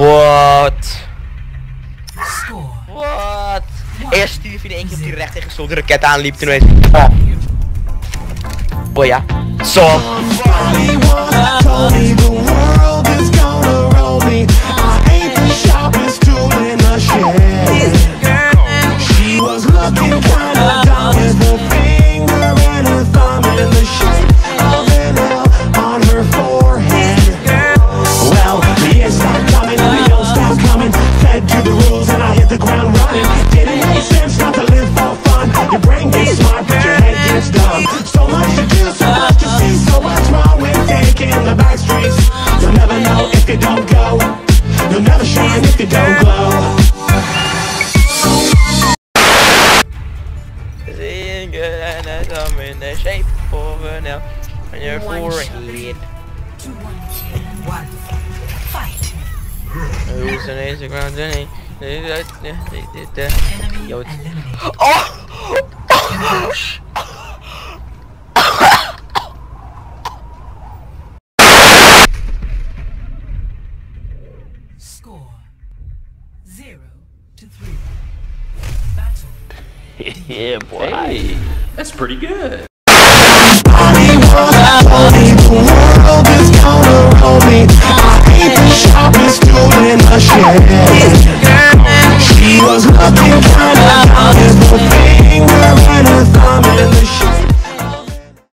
What? Score. What? Eerst stuurde in één keer op die recht tegen de raket aanliep toen hij... Oh. oh ja. Zo. So. I hit the ground running. Didn't make sense not to live for fun. Your brain gets smart, but your head gets dumb. So much to do, so much to see. So what's wrong with taking the back streets? You'll never know if you don't go. You'll never shine if you don't glow. Seeing good and a thumb in the shape of an L on your forehead. to one kill. One. Fight. Who's an Instagram Jenny? Enemy Yo. Oh! Score. Zero to three. Battle. yeah, boy. Hey, that's pretty good. Funny